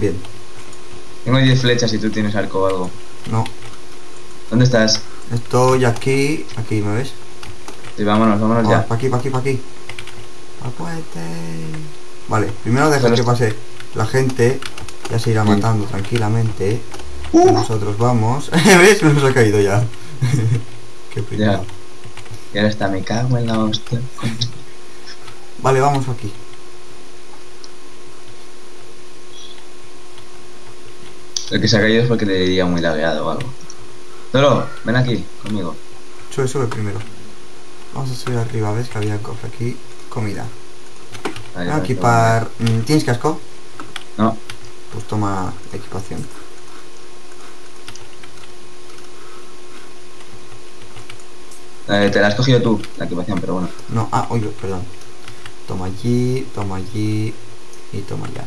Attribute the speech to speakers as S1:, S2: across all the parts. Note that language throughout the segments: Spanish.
S1: 10 flechas si tú tienes arco o algo.
S2: No.
S1: ¿Dónde estás?
S2: Estoy aquí. Aquí, ¿me ves?
S1: Sí, vámonos, vámonos ya.
S2: para aquí, para aquí, para aquí. Al puente. Vale, primero deja que pase la gente. Ya se irá
S1: Sí.
S2: matando tranquilamente.
S1: Uh.
S2: Nosotros vamos. ¿Ves? Nos ha caído ya. Qué pringado.
S1: Y ahora está, me cago en la hostia.
S2: Vale, vamos aquí.
S1: El que se ha caído es porque le diría muy lagueado o algo. Toro, ven aquí, conmigo.
S2: Sube, sube primero. Vamos a subir arriba, ¿ves? Que había cofre aquí. Comida.
S1: Vale,
S2: a equipar... mm, ¿Tienes casco?
S1: No,
S2: Pues toma equipación.
S1: eh, te la has cogido tú, la equipación, pero bueno.
S2: No, ah, oye, perdón. Toma allí, toma allí y toma allá.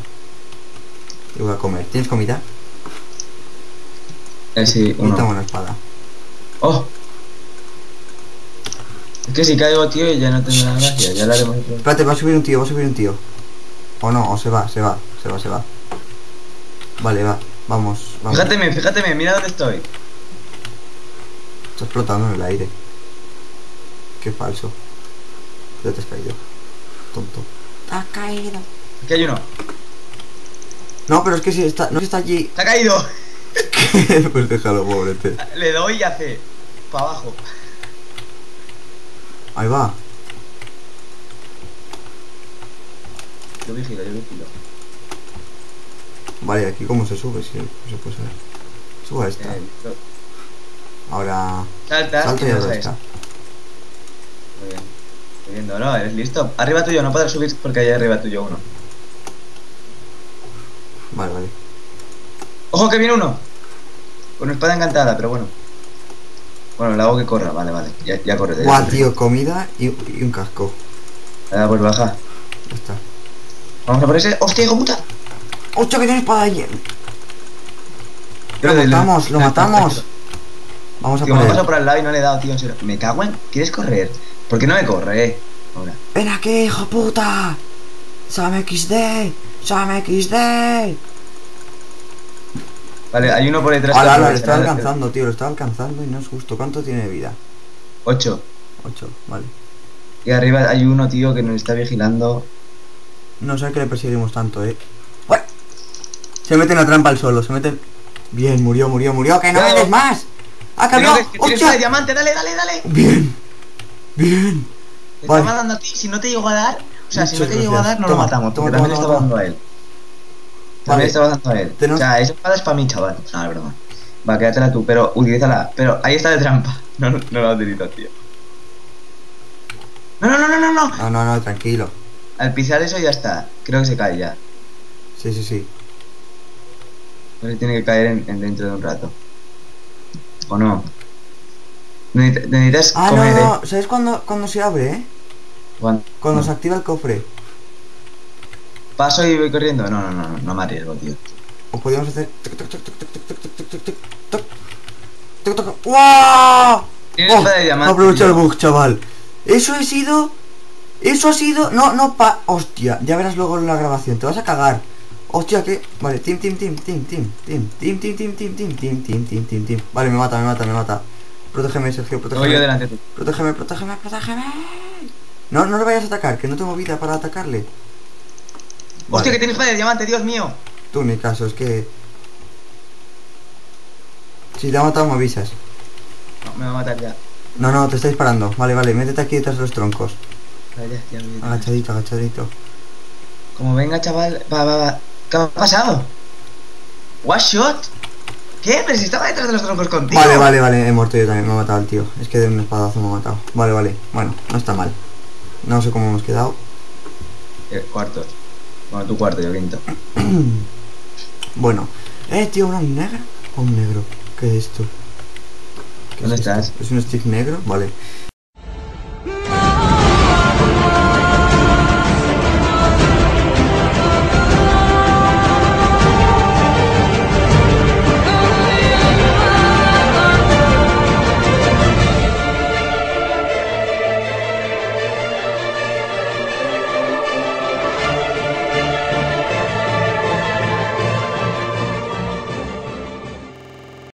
S2: Y voy a comer. ¿Tienes comida?
S1: Eh, sí,
S2: Y toma
S1: uno.
S2: una espada.
S1: ¡Oh! Es que si caigo, tío, ya no tendrá gracia, ya lo haremos.
S2: Espérate, va a subir un tío, va a subir un tío. O no, o se va, se va, se va, se va. Vale, va, vamos, vamos.
S1: Fíjateme, fíjateme, mira dónde estoy.
S2: Está explotando en el aire. Qué falso. Ya te has caído. Tonto. Te has caído.
S1: Aquí hay uno.
S2: No, pero es que si está, no si está allí.
S1: ¡Se ha caído!
S2: pues déjalo, pobrete.
S1: Le doy y hace. para abajo.
S2: Ahí va.
S1: Yo vigilo, yo vigilo.
S2: Vale, aquí cómo se sube, si se puede saber. Suba esta.
S1: Eh.
S2: Ahora.
S1: Salta,
S2: Salta
S1: y
S2: ahora esta.
S1: Muy bien. Estoy viendo, ¿no? ¿Eres listo? Arriba tuyo, no podrás subir porque hay arriba tuyo uno.
S2: Vale, vale.
S1: ¡Ojo que viene uno! Con espada encantada, pero bueno. Bueno, le hago que corra, vale, vale. Ya, ya corre.
S2: Guau, tío, comida y, y un casco.
S1: Ah, pues baja.
S2: Ya está.
S1: Vamos a por ese. ¡Hostia, hijo puta!
S2: ¡Hostia, que tiene espada!
S1: Yo
S2: Lo matamos, lo
S1: le-
S2: matamos. Vamos a
S1: Tío, me
S2: por él.
S1: por al lado y no le he dado, tío, en serio. Me cago en... ¿Quieres correr? ¿Por qué no me corre, eh? Ahora.
S2: ¡Ven aquí, hijo puta! ¡Sam XD! ¡Sam XD!
S1: Vale, hay uno por detrás.
S2: Ahora, lo está alcanzando, tío, lo está alcanzando y no es justo. ¿Cuánto tiene de vida?
S1: Ocho.
S2: 8, vale.
S1: Y arriba hay uno, tío, que nos está vigilando.
S2: No sé que le perseguimos tanto, eh. Se mete en la trampa al solo, se mete. Bien, murió, murió, murió. ¡Que no me des más! ¡Ha
S1: Que
S2: cambiado!
S1: una de
S2: ¡Hostia!
S1: diamante, dale, dale, dale.
S2: Bien, bien.
S1: Te
S2: Vale.
S1: estaba dando a ti, si no te llego a dar, o sea, si no
S2: Muchas
S1: te llego a
S2: gracias.
S1: dar, no
S2: Toma,
S1: lo matamos,
S2: toma,
S1: porque también
S2: toma,
S1: estaba
S2: toma.
S1: dando a él. También dando a él.
S2: Tenemos-
S1: O sea, esa espada es para mí, chaval. No, es broma. Va, quédatela tú, pero utilízala. Pero ahí está de trampa. No, no, no la utilizo, tío. No, no, no, no, no, no.
S2: No, no, no, tranquilo.
S1: Al pisar eso ya está. Creo que se cae ya.
S2: Sí, sí, sí.
S1: Se tiene que caer en, en dentro de un rato. ¿O no? Necesita- Necesitas
S2: Ah, no,
S1: comer,
S2: no,
S1: eh.
S2: ¿sabes cuándo, cuándo se abre, eh?
S1: Cuando,
S2: Cuando se activa el cofre.
S1: Paso y voy corriendo. No, no, no, no, me arriesgo, tío.
S2: O podríamos hacer. ¡Wow!
S1: Diamante,
S2: aprovecha el bug, chaval. Eso ha sido. Eso ha sido. No, no, pa. Hostia, ya verás luego la grabación. Te vas a cagar. Hostia, que. Vale, team, team, team, team, team, team, team, team, team, team, team, team, team, team, team, team. Vale, me mata, me mata, me mata. Protégeme, Sergio, protégeme. Protégeme, protégeme, protégeme. No, no le vayas a atacar, que no tengo vida para atacarle.
S1: Hostia, que
S2: Vale,
S1: tienes espada de diamante, Dios mío.
S2: tú ni caso, es que. Si te ha matado, me avisas.
S1: No, me va a matar ya.
S2: No, no, te está disparando. Vale, vale, métete aquí detrás de los troncos.
S1: Vale, ya, ya, ya.
S2: Agachadito, agachadito.
S1: Como venga, chaval. Va, va, va. ¿Qué ha pasado? What shot? ¿Qué? Pero si estaba detrás de los troncos contigo.
S2: Vale, vale, vale, he muerto yo también, me ha matado el tío. Es que de un espadazo me ha matado. Vale, vale, bueno, no está mal. No sé cómo hemos quedado.
S1: Eh, cuartos. Bueno, tu cuarto, yo quinto.
S2: Bueno, eh, tío, una negra o un negro. ¿Qué es esto? ¿Qué
S1: ¿Dónde
S2: es esto?
S1: estás?
S2: ¿Es un stick negro? Vale.